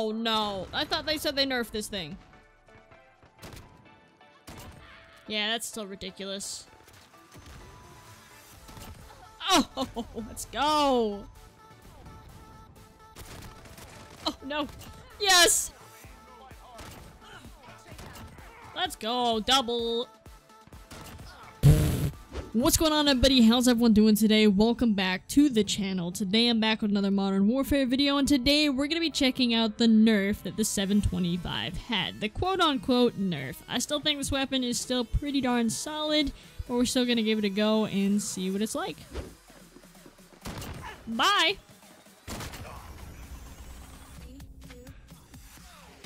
Oh, no. I thought they said they nerfed this thing. Yeah, that's still ridiculous. Oh, let's go. Oh, no. Yes! Let's go. Double. What's going on everybody? How's everyone doing today? Welcome back to the channel. Today I'm back with another Modern Warfare video and today we're going to be checking out the nerf that the 725 had. The quote-unquote nerf. I still think this weapon is still pretty darn solid, but we're still going to give it a go and see what it's like. Bye!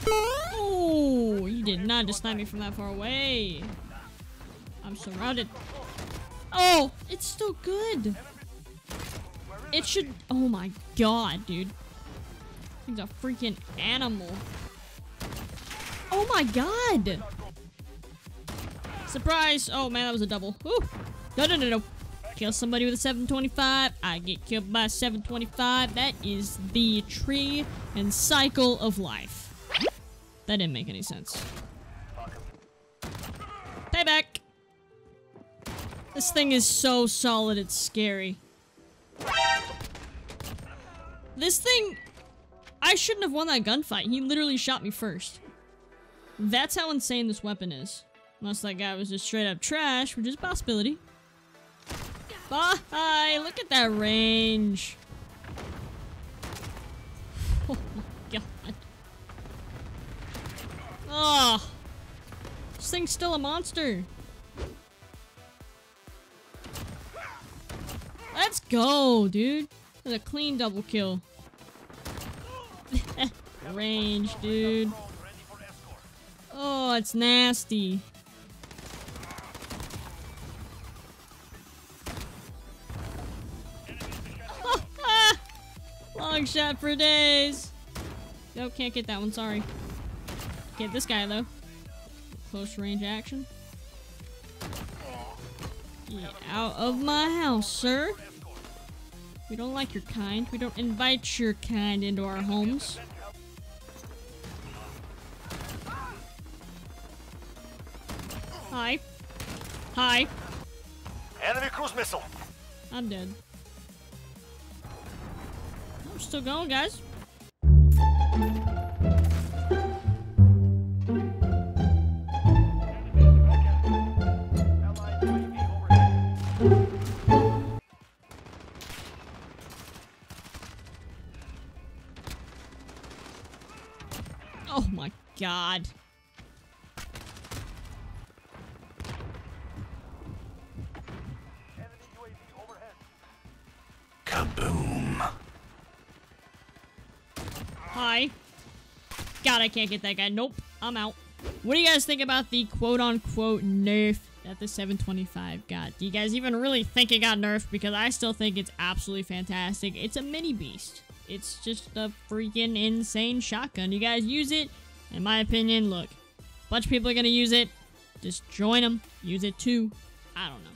Oh, you did not just snipe me from that far away. I'm surrounded. Oh, it's still good. It should. Oh my god, dude. He's a freaking animal. Oh my god. Surprise. Oh man, that was a double. Woo. No, no, no, no. Kill somebody with a 725. I get killed by a 725. That is the tree and cycle of life. That didn't make any sense. This thing is so solid, it's scary. This thing... I shouldn't have won that gunfight. He literally shot me first. That's how insane this weapon is. Unless that guy was just straight up trash, which is a possibility. Bye! Look at that range. Oh my god. Oh! This thing's still a monster. Let's go, dude. That's a clean double kill. Range, dude. Oh, it's nasty. Long shot for days. Nope, can't get that one, sorry. Get this guy, though. Close range action. Get out of my house, sir. We don't like your kind. We don't invite your kind into our homes. Hi. Hi. Enemy cruise missile. I'm dead. I'm still going, guys. Oh my god. Kaboom. Hi. God, I can't get that guy. Nope. I'm out. What do you guys think about the quote-unquote nerf that the 725 got? Do you guys even really think it got nerfed? Because I still think it's absolutely fantastic. It's a mini beast. It's just a freaking insane shotgun. You guys use it? In my opinion, look. A bunch of people are going to use it. Just join them. Use it too. I don't know.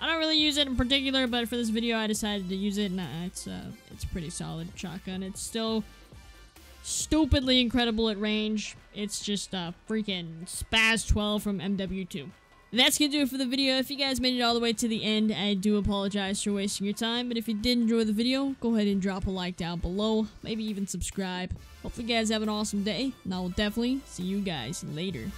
I don't really use it in particular, but for this video, I decided to use it. And uh, it's, uh, it's pretty solid shotgun. It's still stupidly incredible at range. It's just a freaking SPAS 12 from MW2. That's gonna do it for the video. If you guys made it all the way to the end, I do apologize for wasting your time. But if you did enjoy the video, go ahead and drop a like down below. Maybe even subscribe. Hopefully you guys have an awesome day. And I will definitely see you guys later.